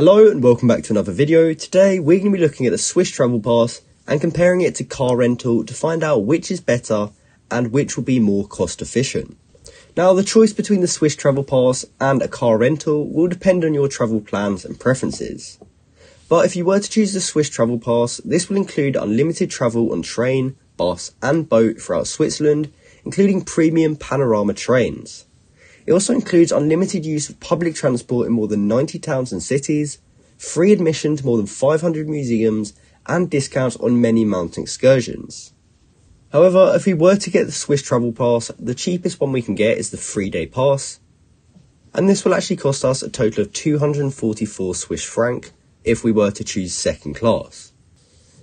Hello and welcome back to another video. Today we're going to be looking at the Swiss Travel Pass and comparing it to car rental to find out which is better and which will be more cost efficient. Now the choice between the Swiss Travel Pass and a car rental will depend on your travel plans and preferences. But if you were to choose the Swiss Travel Pass, this will include unlimited travel on train, bus and boat throughout Switzerland, including premium panorama trains. It also includes unlimited use of public transport in more than 90 towns and cities, free admission to more than 500 museums, and discounts on many mountain excursions. However, if we were to get the Swiss Travel Pass, the cheapest one we can get is the three day pass, and this will actually cost us a total of 244 Swiss franc if we were to choose second class.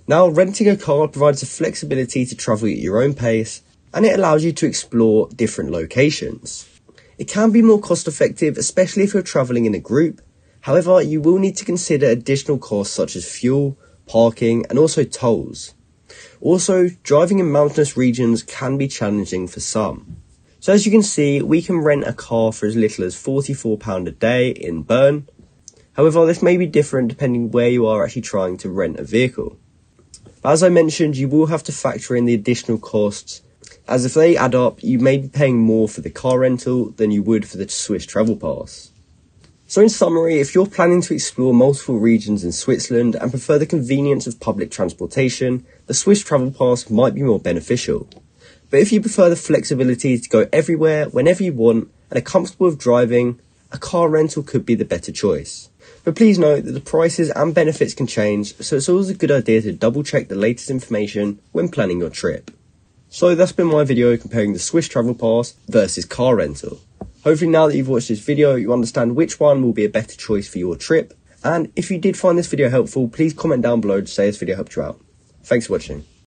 Now, renting a car provides the flexibility to travel at your own pace and it allows you to explore different locations. It can be more cost effective, especially if you're travelling in a group. However, you will need to consider additional costs such as fuel, parking, and also tolls. Also, driving in mountainous regions can be challenging for some. So as you can see, we can rent a car for as little as £44 a day in Bern. However, this may be different depending where you are actually trying to rent a vehicle. But as I mentioned, you will have to factor in the additional costs as if they add up, you may be paying more for the car rental than you would for the Swiss travel pass. So in summary, if you're planning to explore multiple regions in Switzerland and prefer the convenience of public transportation, the Swiss travel pass might be more beneficial. But if you prefer the flexibility to go everywhere, whenever you want, and are comfortable with driving, a car rental could be the better choice. But please note that the prices and benefits can change, so it's always a good idea to double check the latest information when planning your trip. So that's been my video comparing the Swiss Travel Pass versus car rental. Hopefully now that you've watched this video, you understand which one will be a better choice for your trip. And if you did find this video helpful, please comment down below to say this video helped you out. Thanks for watching.